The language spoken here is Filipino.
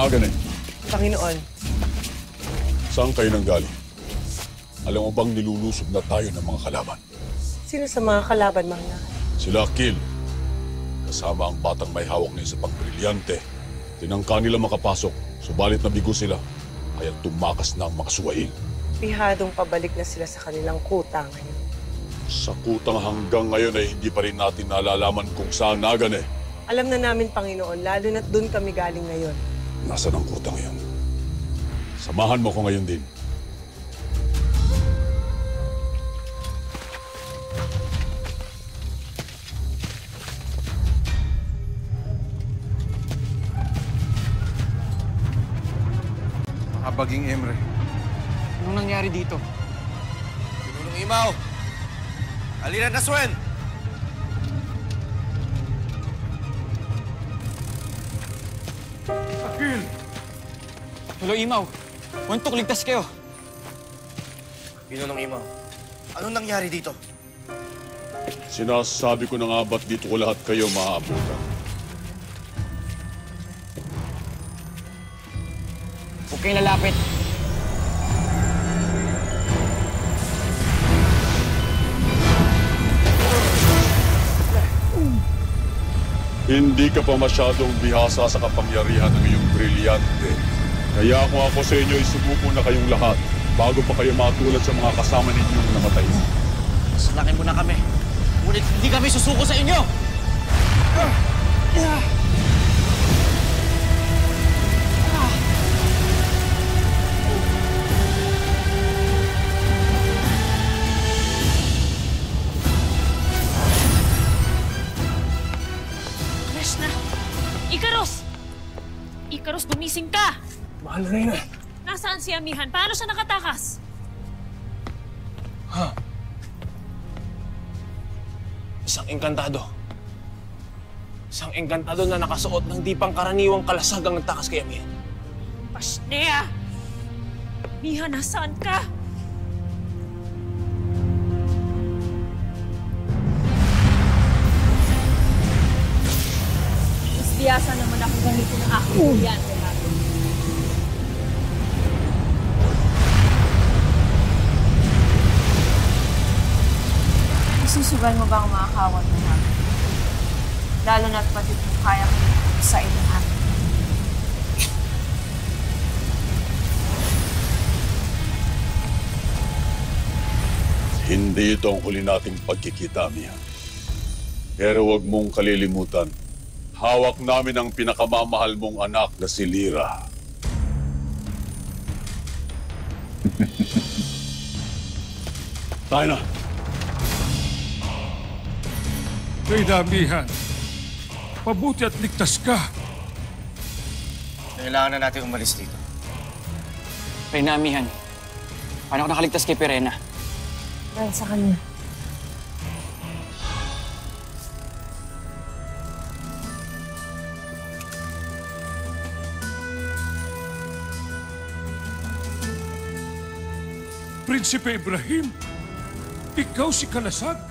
Agane, Panginoon, saan kayo nanggaling? Alam mo bang nilulusob na tayo ng mga kalaban? sino sa mga kalaban, Mangnakay? Sila Akil. Kasama ang batang may hawak na isa pang brilyante. Tinangka nila makapasok, subalit nabigo sila. Kaya tumakas na ang mga suwail. Pihadong pabalik na sila sa kanilang kuta ngayon. Sa kutang hanggang ngayon ay hindi pa rin natin nalalaman kung saan nagane. Alam na namin, Panginoon, lalo na't doon kami galing ngayon. Nasaan ang kutang ngayon? Samahan mo ko ngayon din. Habaging Emre. Anong nangyari dito? Pinunong Imaw! Aliran na Akil! Tulo Imaw, Wantok, ligtas kayo. Pinunong Imaw. Anong nangyari dito? Sinasabi ko na nga ba't dito ko lahat kayo maaabutan? Huwag kayong lalapit. Hindi ka pa masyadong bihasa sa kapangyarihan ng iyong brilyante. Kaya kung ako sa inyo, isubuko na kayong lahat bago pa kayo matulad sa mga kasama ninyong namatay. Salakin mo na kami. Ngunit hindi kami susuko sa inyo! Krishna! Ikaros! Ikaros, gumising ka! Mahal na Reyna. Nasaan si Amihan? Paano siya nakatakas? Isang engkantado. Isang engkantado na nakasuot ng di pangkaraniwang kalasag ang nagtakas kay Amihan. Pashnea! Mihan, nasaan ka? Biyasa naman ako ganito aking yan. Isusugal mo ba ang mga kawat mo namin? Lalo na't pati kung kaya ko sa inyong amin. Hindi ito ang huli nating pagkikita, Mia. Pero huwag mong kalilimutan, hawak namin ang pinakamamahal mong anak na si Lira. Tayo na. Kay damihan. Mabuti at ligtas ka. Kailangan na natin umalis dito. Reyna Amihan, paano ako nakaligtas kay Perena? Dahil sa kanya. Prinsipe Ibrahim, ikaw si Kalasag.